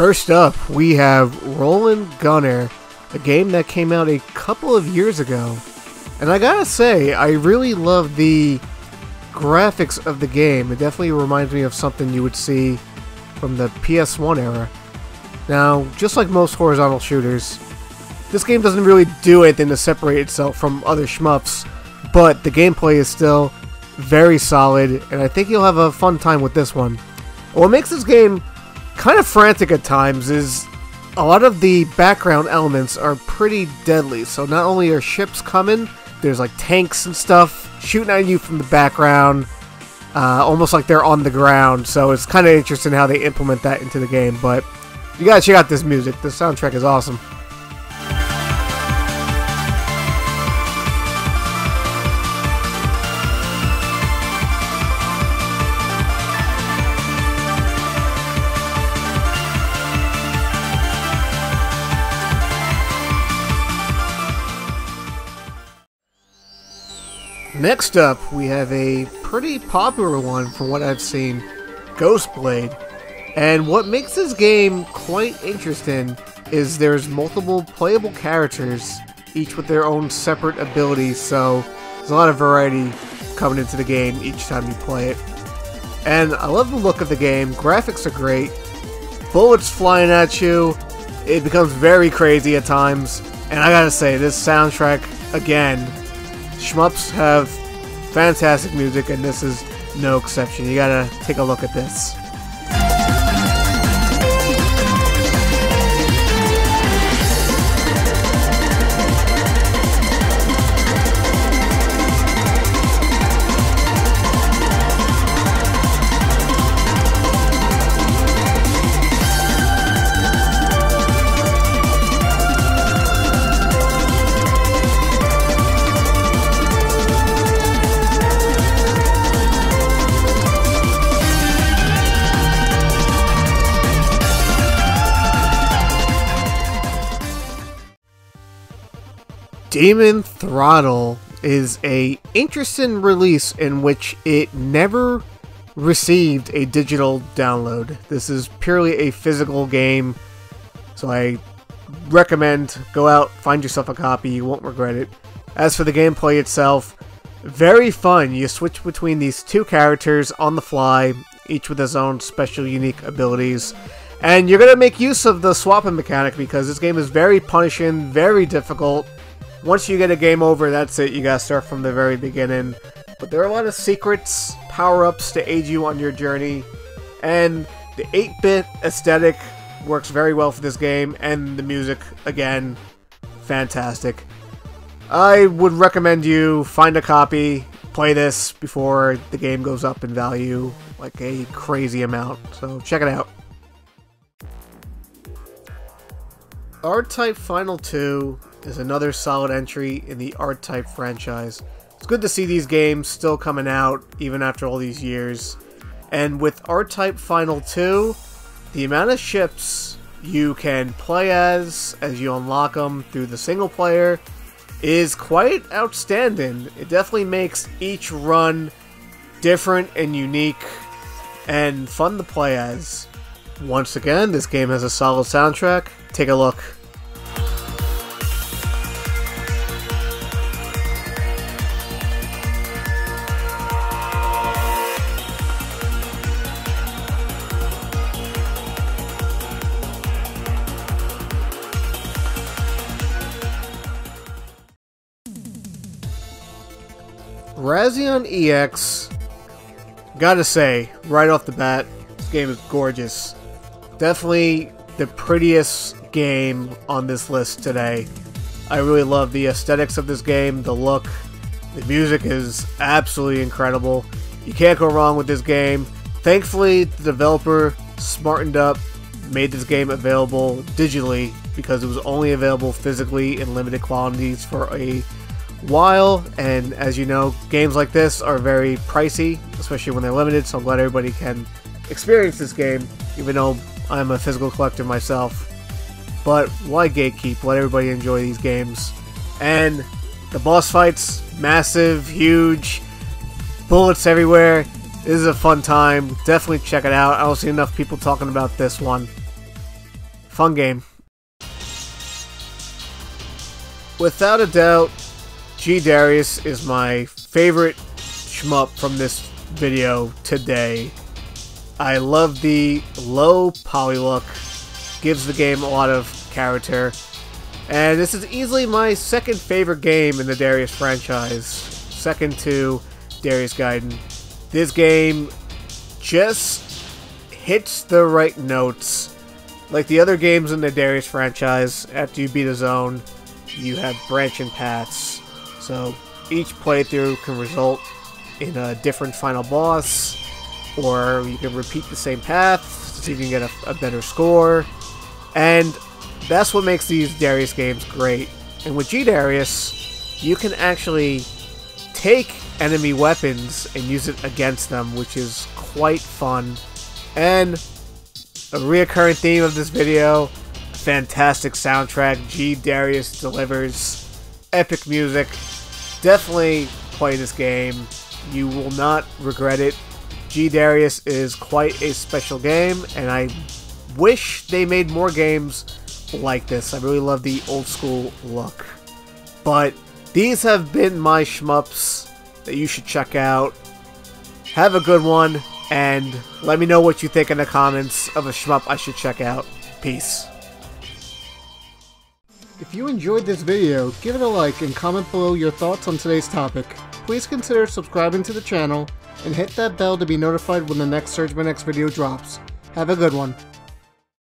First up, we have Rolling Gunner, a game that came out a couple of years ago. And I gotta say, I really love the graphics of the game. It definitely reminds me of something you would see from the PS1 era. Now, just like most horizontal shooters, this game doesn't really do anything to separate itself from other shmups, but the gameplay is still very solid, and I think you'll have a fun time with this one. What makes this game kind of frantic at times is a lot of the background elements are pretty deadly. So not only are ships coming, there's like tanks and stuff shooting at you from the background, uh, almost like they're on the ground. So it's kind of interesting how they implement that into the game. But you gotta check out this music. The soundtrack is awesome. Next up, we have a pretty popular one from what I've seen, Ghostblade. And what makes this game quite interesting is there's multiple playable characters, each with their own separate abilities, so there's a lot of variety coming into the game each time you play it. And I love the look of the game, graphics are great, bullets flying at you, it becomes very crazy at times, and I gotta say, this soundtrack, again, Shmups have fantastic music, and this is no exception. You gotta take a look at this. Demon Throttle is a interesting release in which it never received a digital download. This is purely a physical game, so I recommend go out, find yourself a copy, you won't regret it. As for the gameplay itself, very fun. You switch between these two characters on the fly, each with his own special unique abilities. And you're going to make use of the swapping mechanic because this game is very punishing, very difficult, once you get a game over, that's it. You gotta start from the very beginning. But there are a lot of secrets, power-ups to aid you on your journey. And the 8-bit aesthetic works very well for this game. And the music, again, fantastic. I would recommend you find a copy, play this before the game goes up in value like a crazy amount. So check it out. R-Type Final 2 is another solid entry in the R-Type franchise. It's good to see these games still coming out even after all these years. And with R-Type Final 2, the amount of ships you can play as as you unlock them through the single player is quite outstanding. It definitely makes each run different and unique and fun to play as. Once again, this game has a solid soundtrack. Take a look. Razion EX, gotta say, right off the bat, this game is gorgeous. Definitely the prettiest game on this list today. I really love the aesthetics of this game, the look, the music is absolutely incredible. You can't go wrong with this game. Thankfully, the developer smartened up, made this game available digitally because it was only available physically in limited quantities for a while, and as you know, games like this are very pricey, especially when they're limited, so I'm glad everybody can experience this game, even though I'm a physical collector myself. But why gatekeep? Let everybody enjoy these games. And the boss fights, massive, huge, bullets everywhere. This is a fun time. Definitely check it out. I don't see enough people talking about this one. fun game. Without a doubt, G Darius is my favorite shmup from this video today. I love the low poly look, gives the game a lot of character, and this is easily my second favorite game in the Darius franchise, second to Darius Gaiden. This game just hits the right notes. Like the other games in the Darius franchise, after you beat a zone, you have branching paths. So each playthrough can result in a different final boss, or you can repeat the same path to see if you can get a, a better score. And that's what makes these Darius games great. And with G Darius, you can actually take enemy weapons and use it against them, which is quite fun. And a reoccurring theme of this video, fantastic soundtrack, G Darius delivers epic music. Definitely play this game. You will not regret it. G Darius is quite a special game, and I wish they made more games like this. I really love the old school look. But these have been my shmups that you should check out. Have a good one, and let me know what you think in the comments of a shmup I should check out. Peace. If you enjoyed this video, give it a like and comment below your thoughts on today's topic. Please consider subscribing to the channel and hit that bell to be notified when the next Sergmanx video drops. Have a good one.